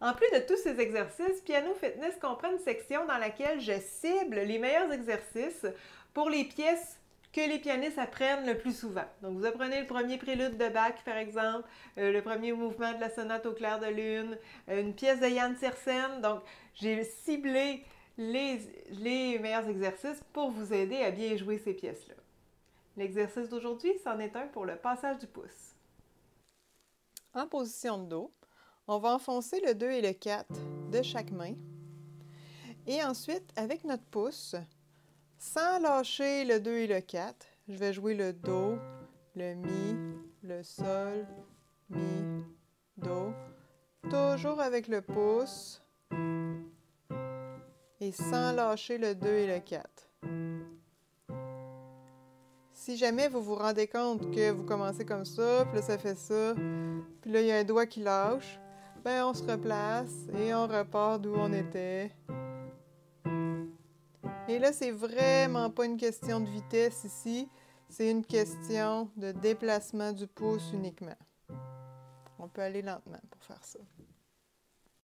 En plus de tous ces exercices, Piano Fitness comprend une section dans laquelle je cible les meilleurs exercices pour les pièces que les pianistes apprennent le plus souvent. Donc, vous apprenez le premier prélude de Bach, par exemple, euh, le premier mouvement de la sonate au clair de lune, euh, une pièce de Jan Tiersen. Donc, j'ai ciblé les meilleurs exercices pour vous aider à bien jouer ces pièces-là. L'exercice d'aujourd'hui, c'en est un pour le passage du pouce. En position de dos, on va enfoncer le 2 et le 4 de chaque main. Et ensuite, avec notre pouce, sans lâcher le 2 et le 4, je vais jouer le Do, le Mi, le Sol, Mi, Do. Toujours avec le pouce et sans lâcher le 2 et le 4. Si jamais vous vous rendez compte que vous commencez comme ça, puis là ça fait ça, puis là il y a un doigt qui lâche, ben on se replace et on repart d'où on était. Et là, c'est vraiment pas une question de vitesse ici, c'est une question de déplacement du pouce uniquement. On peut aller lentement pour faire ça.